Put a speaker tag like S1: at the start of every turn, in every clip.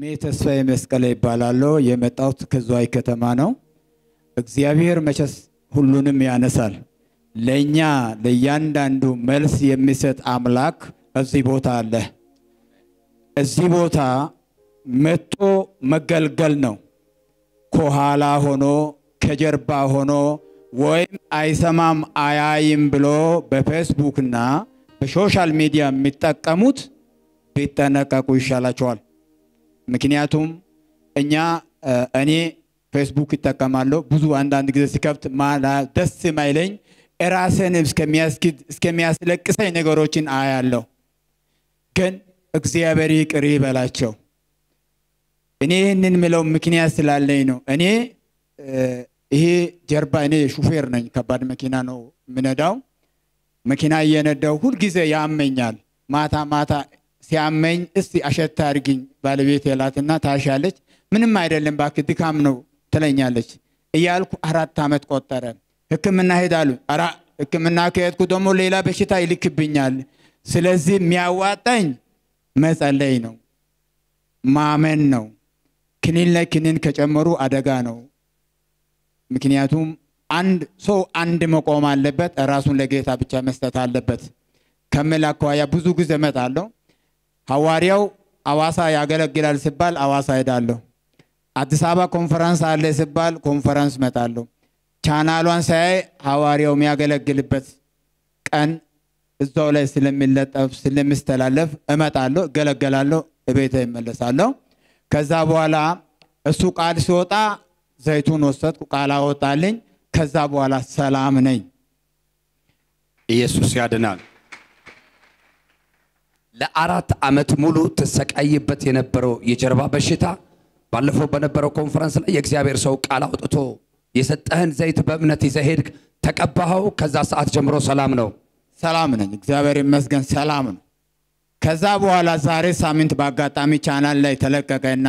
S1: ስሜ ተስፋዬ መስቀለ እባላለሁ። የመጣሁት ከዝዋይ ከተማ ነው። እግዚአብሔር መቼስ ሁሉንም ያነሳል። ለእኛ ለእያንዳንዱ መልስ የሚሰጥ አምላክ እዚህ ቦታ አለ። እዚህ ቦታ መጥቶ መገልገል ነው። ከኋላ ሆኖ ከጀርባ ሆኖ ወይም አይሰማም አያይም ብሎ በፌስቡክና በ social media የሚጠቀሙት ቢጠነቀቁ ይሻላቸዋል። ምክንያቱም እኛ እኔ ፌስቡክ ይጠቀማለሁ። ብዙ አንዳንድ ጊዜ ሲከፍት ደስ የማይለኝ ራስን እስከሚያስለቅሰኝ ነገሮችን አያለሁ። ግን እግዚአብሔር ይቅር ይበላቸው። እኔ ይህንን ምለው ምክንያት ስላለኝ ነው። እኔ ይሄ ጀርባ እኔ ሹፌር ነኝ። ከባድ መኪና ነው የምነዳው። መኪና እየነዳው ሁልጊዜ ያመኛል። ማታ ማታ ሲያመኝ እስቲ አሸታ አድርጊኝ ባለቤት የላትና ታሻለች። ምንም አይደለም እባክህ ድካም ነው ትለኛለች እያልኩ አራት ዓመት ቆጠረ። ሕክምና ሄዳሉ። ኧረ ሕክምና ከሄድኩ ደግሞ ሌላ በሽታ ይልክብኛል። ስለዚህ የሚያዋጣኝ መጸለይ ነው፣ ማመን ነው። ክኒን ላይ ክኒን ከጨመሩ አደጋ ነው። ምክንያቱም አንድ ሰው አንድ መቆም አለበት፣ ራሱን ለጌታ ብቻ መስጠት አለበት ከሚል አኳያ ብዙ ጊዜ እመጣለሁ። ሐዋርያው አዋሳ ያገለግላል ሲባል አዋሳ ሄዳለሁ። አዲስ አበባ ኮንፈረንስ አለ ሲባል ኮንፈረንስ እመጣለሁ። ቻናሏን ሳያይ ሐዋርያው የሚያገለግልበት ቀን እዛው ላይ ስለሚለጠፍ ስለሚስተላለፍ እመጣለሁ፣ እገለገላለሁ፣ እቤቴ እመለሳለሁ። ከዛ በኋላ እሱ ቃል ሲወጣ ዘይቱን ወሰድኩ፣ ቃል አወጣልኝ። ከዛ በኋላ ሰላም ነኝ።
S2: ኢየሱስ ያድናል። ለአራት ዓመት ሙሉ ትሰቃይበት የነበረው የጀርባ በሽታ ባለፈው በነበረው ኮንፈረንስ ላይ የእግዚአብሔር ሰው ቃል አውጥቶ የሰጠህን ዘይት በእምነት ይዘህ ሄድክ፣ ተቀባኸው። ከዛ ሰዓት ጀምሮ ሰላም ነው።
S1: ሰላም ነኝ፣ እግዚአብሔር ይመስገን፣ ሰላም ነው። ከዛ በኋላ ዛሬ ሳምንት በአጋጣሚ ቻናል ላይ ተለቀቀና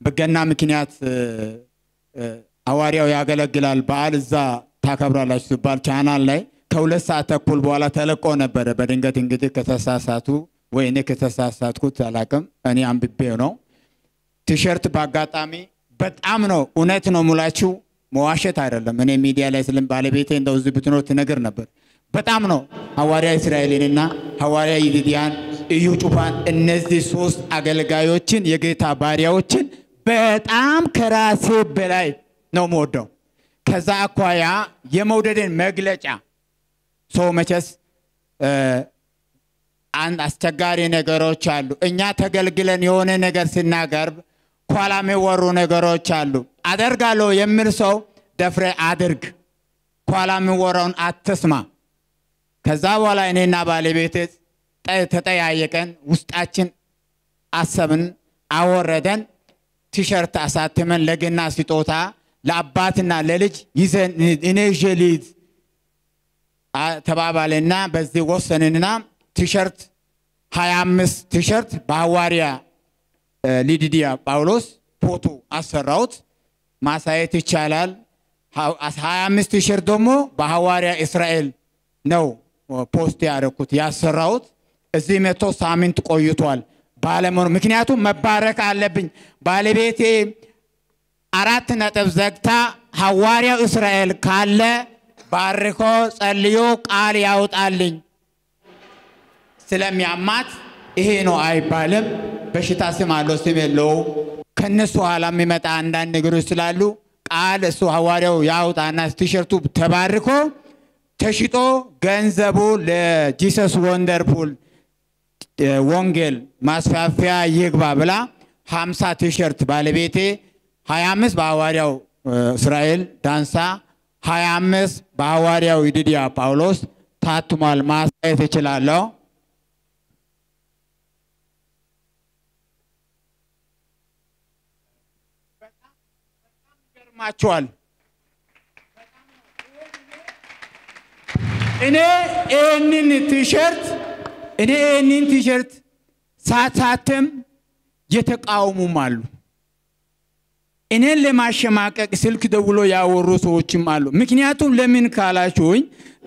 S1: በገና ምክንያት ሐዋርያው ያገለግላል በዓል እዛ ታከብራላችሁ ሲባል ቻናል ላይ ከሁለት ሰዓት ተኩል በኋላ ተለቆ ነበረ። በድንገት እንግዲህ ከተሳሳቱ ወይ እኔ ከተሳሳትኩት አላቅም፣ እኔ አንብቤው ነው። ቲሸርት በአጋጣሚ በጣም ነው እውነት ነው ሙላችሁ፣ መዋሸት አይደለም። እኔ ሚዲያ ላይ ስለም ባለቤቴ እንደው እዚህ ብትኖር ትነግር ነበር። በጣም ነው ሐዋርያ እስራኤልንና ሐዋርያ ይዲዲያን፣ እዩ ጩፋን እነዚህ ሶስት አገልጋዮችን የጌታ ባሪያዎችን በጣም ከራሴ በላይ ነው መወደው። ከዛ አኳያ የመውደድን መግለጫ ሰው መቼስ አስቸጋሪ ነገሮች አሉ። እኛ ተገልግለን የሆነ ነገር ስናቀርብ ኋላ የሚወሩ ነገሮች አሉ። አደርጋለሁ የሚል ሰው ደፍሬ አድርግ፣ ኋላ የሚወራውን አትስማ። ከዛ በኋላ እኔና ባለቤቴ ተጠያየቀን፣ ውስጣችን አሰብን፣ አወረደን። ቲሸርት አሳትመን ለገና ስጦታ ለአባትና ለልጅ ይዘን እኔ ተባባልና በዚህ ወሰንንና ቲሸርት 25 ቲሸርት በሐዋርያ ይዲድያ ጳውሎስ ፎቶ አሰራሁት። ማሳየት ይቻላል። 25 ቲሸርት ደግሞ በሐዋርያ እስራኤል ነው post ያደረኩት ያሰራሁት። እዚህ መቶ ሳምንት ቆይቷል ባለመሆኑ ምክንያቱም መባረክ አለብኝ። ባለቤቴ አራት ነጥብ ዘግታ ሐዋርያው እስራኤል ካለ ባርኮ ጸልዮ ቃል ያውጣልኝ ስለሚያማት ይሄ ነው አይባልም። በሽታ ስም አለው ስም የለውም። ከነሱ ኋላ የሚመጣ አንዳንድ ነገሮች ስላሉ ቃል እሱ ሐዋርያው ያውጣና ቲሸርቱ ተባርኮ ተሽጦ ገንዘቡ ለ Jesus Wonderful ወንጌል ማስፋፊያ ይግባ ብላ 50 ቲሸርት ባለቤቴ 25 በሐዋርያው እስራኤል ዳንሳ 25 በሐዋርያው ይድድያ ጳውሎስ ታትሟል። ማሳየት እችላለሁ። ይገርማችኋል። እኔ ይህንን ቲሸርት እኔ ይህንን ቲሸርት ሳሳትም የተቃወሙም አሉ። እኔን ለማሸማቀቅ ስልክ ደውሎ ያወሩ ሰዎችም አሉ። ምክንያቱም ለምን ካላችሁኝ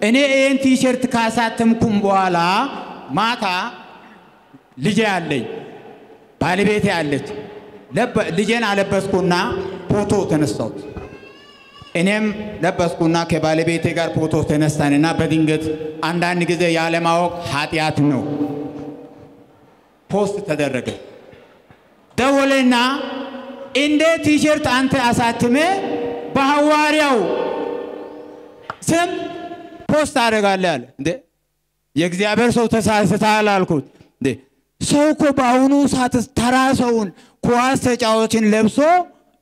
S1: እኔ ይህን ቲሸርት ካሳተምኩም በኋላ ማታ ልጄ አለኝ፣ ባለቤቴ አለች። ልጄን አለበስኩና ፎቶ ተነሳሁት። እኔም ለበስኩና ከባለቤቴ ጋር ፎቶ ተነሳንና በድንገት አንዳንድ ጊዜ ያለማወቅ ኃጢአት ነው post ተደረገ። ደወለና እንደ ቲሸርት አንተ አሳትሜ በሐዋርያው ስም post አደርጋለህ አለ። እንዴ የእግዚአብሔር ሰው ተሳስተሃል አልኩት። እንዴ ሰው እኮ በአሁኑ ሰዓት ተራ ሰውን ኳስ ተጫዋችን ለብሶ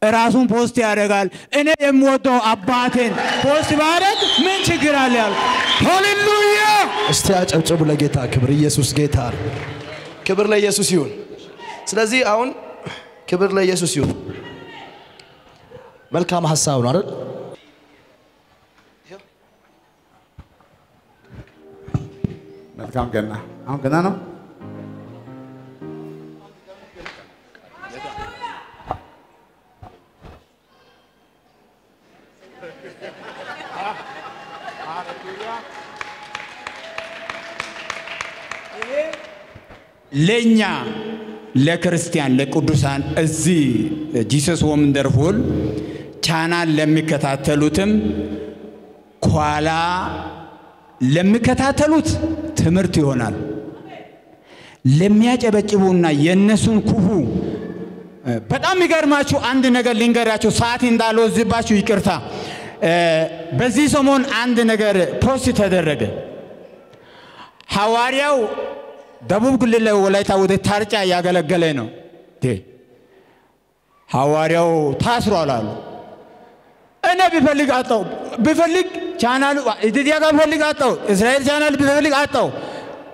S1: ራሱን post ያደርጋል። እኔ የምወደው አባቴን post ባደርግ ምን ችግር አለ ያልኩ። ሃሌሉያ!
S3: እስቲ አጨብጭቡ ለጌታ ክብር። ኢየሱስ ጌታ ክብር ለኢየሱስ ይሁን። ስለዚህ አሁን ክብር ለኢየሱስ ይሁን። መልካም ሀሳብ ነው አይደል?
S4: መልካም ገና አሁን ገና ነው።
S1: ለእኛ ለክርስቲያን ለቅዱሳን እዚህ Jesus Wonderful channel ለሚከታተሉትም ኋላ ለሚከታተሉት ትምህርት ይሆናል። ለሚያጨበጭቡና የእነሱን ክፉ በጣም የሚገርማችሁ አንድ ነገር ልንገራችሁ፣ ሰዓት እንዳልወዝባችሁ ይቅርታ። በዚህ ሰሞን አንድ ነገር post ተደረገ። ሐዋርያው ደቡብ ክልል ላይ ወላይታ ወደ ታርጫ እያገለገለ ነው። ሐዋርያው ታስሯል አሉ። እኔ ቢፈልግ አጣው፣ ቢፈልግ ቻናሉ ኢትዮጵያ ጋር ቢፈልግ አጣው፣ እስራኤል ቻናል ቢፈልግ አጣው።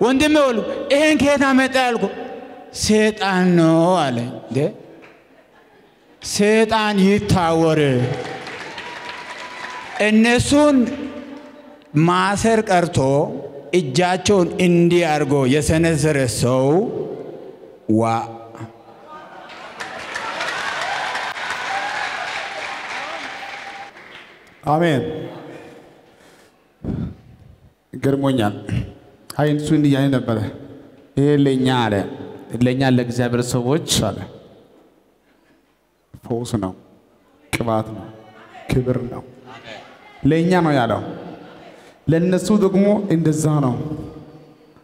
S1: ወንድሜ ወሉ ይሄን ከየት አመጣ ያልኩ ሴጣን ነው አለ። እንዴ ሴጣን ይታወር። እነሱን ማሰር ቀርቶ እጃቸውን እንዲህ አድርጎ የሰነዘረ ሰው ዋ
S4: አሜን። ገርሞኛል። አይ እሱ እንዲህ ነበረ። ይሄ ለእኛ አለ ለእኛ ለእግዚአብሔር ሰዎች አለ ፈውስ ነው፣ ቅባት ነው፣ ክብር ነው። ለእኛ ነው ያለው። ለእነሱ ደግሞ እንደዛ ነው።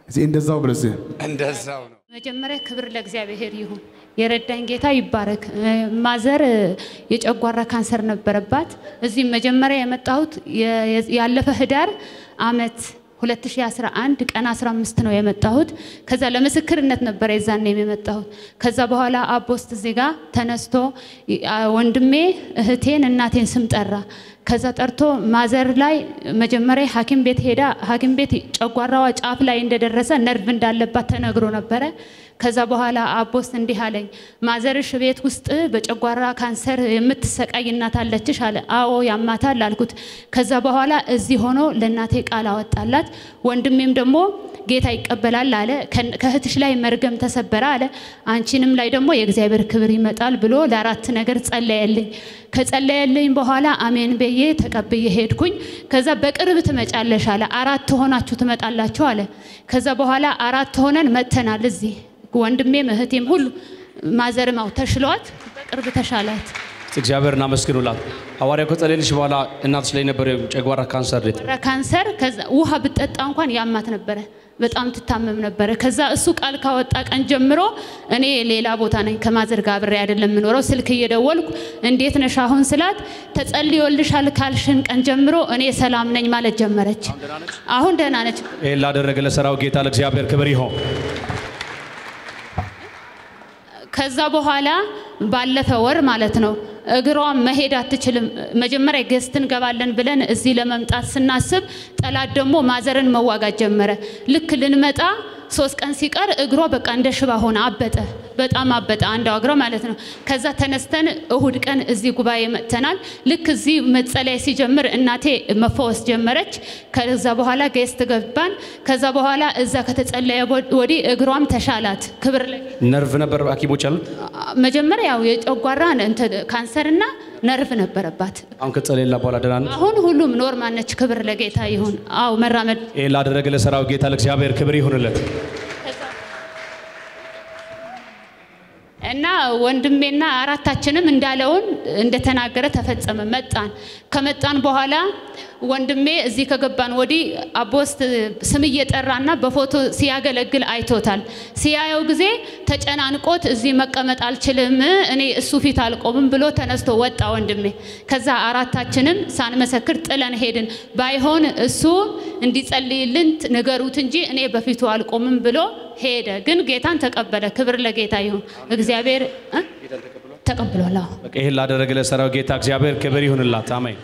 S4: እዚህ እንደዛው ብለዚህ
S2: እንደዛው ነው።
S5: መጀመሪያ ክብር ለእግዚአብሔር ይሁን። የረዳኝ ጌታ ይባረክ። ማዘር የጨጓራ ካንሰር ነበረባት። እዚህ መጀመሪያ የመጣሁት ያለፈ ህዳር አመት 2011 ቀን 15 ነው የመጣሁት። ከዛ ለምስክርነት ነበረ የዛኔም የመጣሁት። ከዛ በኋላ Apostle እዚህ ተነስቶ ወንድሜ እህቴን እናቴን ስም ጠራ። ከዛ ጠርቶ mother ላይ መጀመሪያ ሐኪም ቤት ሄዳ ሐኪም ቤት ጨጓራዋ ጫፍ ላይ እንደደረሰ ነርቭ እንዳለባት ተነግሮ ነበረ። ከዛ በኋላ Apostle እንዲህ አለኝ፣ mother ሽ ቤት ውስጥ በጨጓራ ካንሰር የምትሰቃይ እናት አለችሽ አለ። አዎ ያማታል አልኩት። ከዛ በኋላ እዚህ ሆኖ ለእናቴ ቃል አወጣላት። ወንድሜም ደግሞ ጌታ ይቀበላል አለ። ከእህትሽ ላይ መርገም ተሰበረ አለ። አንቺንም ላይ ደግሞ የእግዚአብሔር ክብር ይመጣል ብሎ ለአራት ነገር ጸለየልኝ። ከጸለየልኝ በኋላ አሜን ብዬ ተቀብዬ ሄድኩኝ። ከዛ በቅርብ ትመጫለሽ አለ። አራት ሆናችሁ ትመጣላችሁ አለ። ከዛ በኋላ አራት ሆነን መጥተናል እዚህ ወንድሜም እህቴም ሁሉ ማዘርማው ተሽሏት በቅርብ ተሻላት።
S6: እግዚአብሔር እናመስግኑላት። ሐዋርያው ከጸለየልሽ በኋላ እናትሽ ላይ ነበር ጨጓራ ካንሰር
S5: ረክት ካንሰር ከዛ ውሃ ብጠጣ እንኳን ያማት ነበረ። በጣም ትታመም ነበረ። ከዛ እሱ ቃል ካወጣ ቀን ጀምሮ እኔ ሌላ ቦታ ነኝ ከ mother ጋር አብሬ አይደለም የምኖረው። ስልክ እየደወልኩ እንዴት ነሽ አሁን ስላት ተጸልዮልሻል ካልሽን ቀን ጀምሮ እኔ ሰላም ነኝ ማለት ጀመረች። አሁን ደህና ነች።
S6: ይህን ላደረገ ለሰራው ጌታ ለእግዚአብሔር ክብር ይሆን።
S5: ከዛ በኋላ ባለፈ ወር ማለት ነው እግሯ መሄድ አትችልም። መጀመሪያ guest እንገባለን ብለን እዚህ ለመምጣት ስናስብ ጠላት ደግሞ mother ን መዋጋት ጀመረ። ልክ ልንመጣ ሶስት ቀን ሲቀር እግሯ በቃ እንደ ሽባ ሆነ፣ አበጠ። በጣም አበጠ፣ አንዷ እግሯ ማለት ነው። ከዛ ተነስተን እሁድ ቀን እዚህ ጉባኤ መጥተናል። ልክ እዚህ መጸለይ ሲጀምር እናቴ መፈወስ ጀመረች። ከዛ በኋላ guest ገባን። ከዛ በኋላ እዛ ከተጸለየ ወዲህ እግሯም ተሻላት። ክብር
S6: ነርቭ ነበር ሐኪሞች ያሉት።
S5: መጀመሪያ ያው የጨጓራ ካንሰርና ነርቭ ነበረባት።
S6: አሁን ከጸለየላ በኋላ ደህና ነች።
S5: አሁን ሁሉም normal ነች። ክብር ለጌታ ይሁን። አው መራመድ
S6: ይህን ላደረገ ለሰራው ጌታ ለእግዚአብሔር ክብር ይሁንለት።
S5: እና ወንድሜና አራታችንም እንዳለውን እንደተናገረ ተፈጸመ። መጣን። ከመጣን በኋላ ወንድሜ እዚህ ከገባን ወዲህ አቦስት ስም እየጠራና በፎቶ ሲያገለግል አይቶታል። ሲያየው ጊዜ ተጨናንቆት እዚህ መቀመጥ አልችልም፣ እኔ እሱ ፊት አልቆምም ብሎ ተነስቶ ወጣ ወንድሜ። ከዛ አራታችንም ሳንመሰክር ጥለን ሄድን። ባይሆን እሱ እንዲጸልይልን ንገሩት እንጂ እኔ በፊቱ አልቆምም ብሎ ሄደ። ግን ጌታን ተቀበለ። ክብር ለጌታ ይሁን። እግዚአብሔር እ? ተቀብሏል። አዎ።
S6: በቃ ይህን ላደረገ ለሰራው ጌታ እግዚአብሔር ክብር ይሁንላት። አሜን።